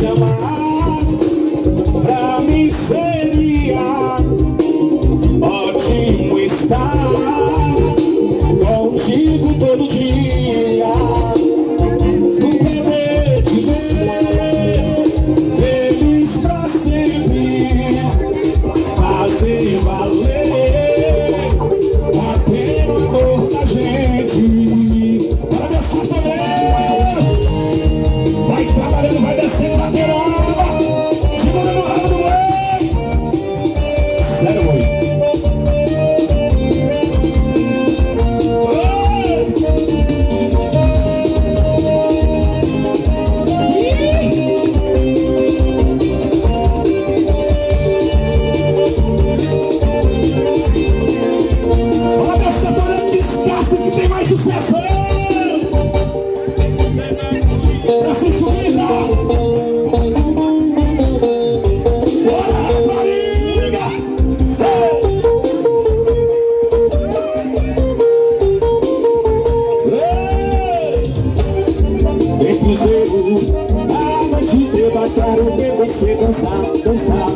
Seu amor Vem piseiro, a noite inteira quero ver você dançar, dançar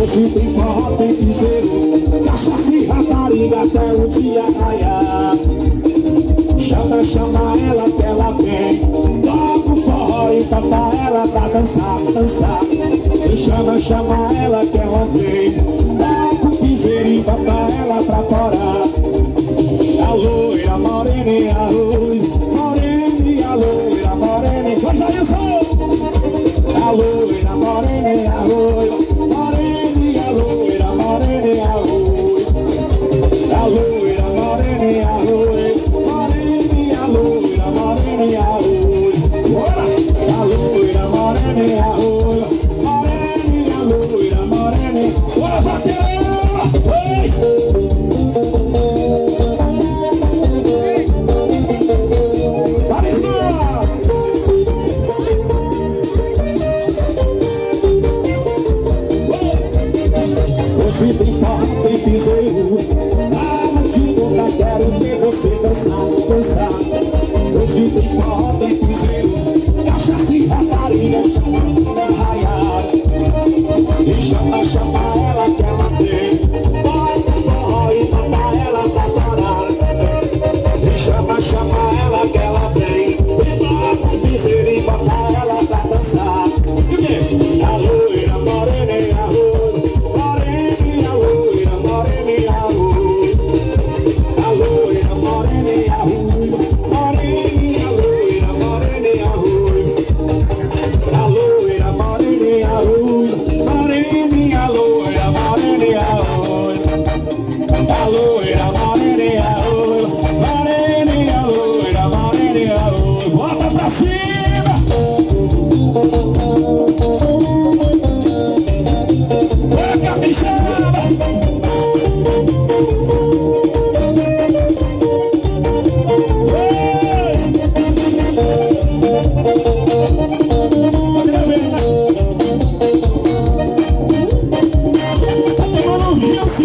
Hoje tem forró, tem piseiro, cachaça e rapariga até o dia raiar Chama, chama ela que ela vem, toca o forró e toca ela pra dançar, dançar e Chama, chama ela que ela vem, toca o piseiro e toca ela pra chorar. A loira, a morena e a loira Don't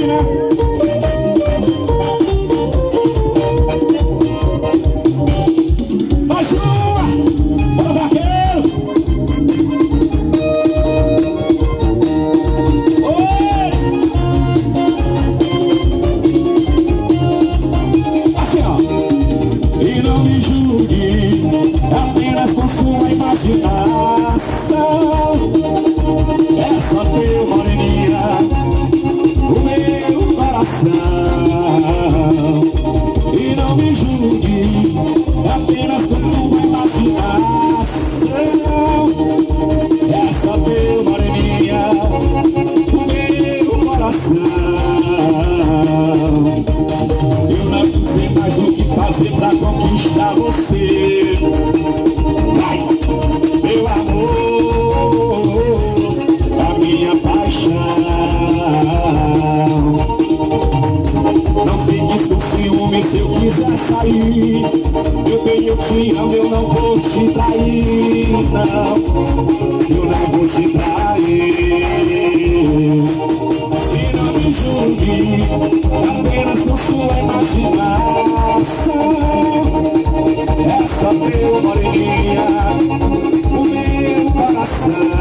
Assim, e não me julgue. Now, se eu quiser sair Eu tenho te amo, eu não vou te trair Não, eu não vou te trair. E não me julgue, apenas por sua imaginação. Essa teu é moreninha, o meu coração.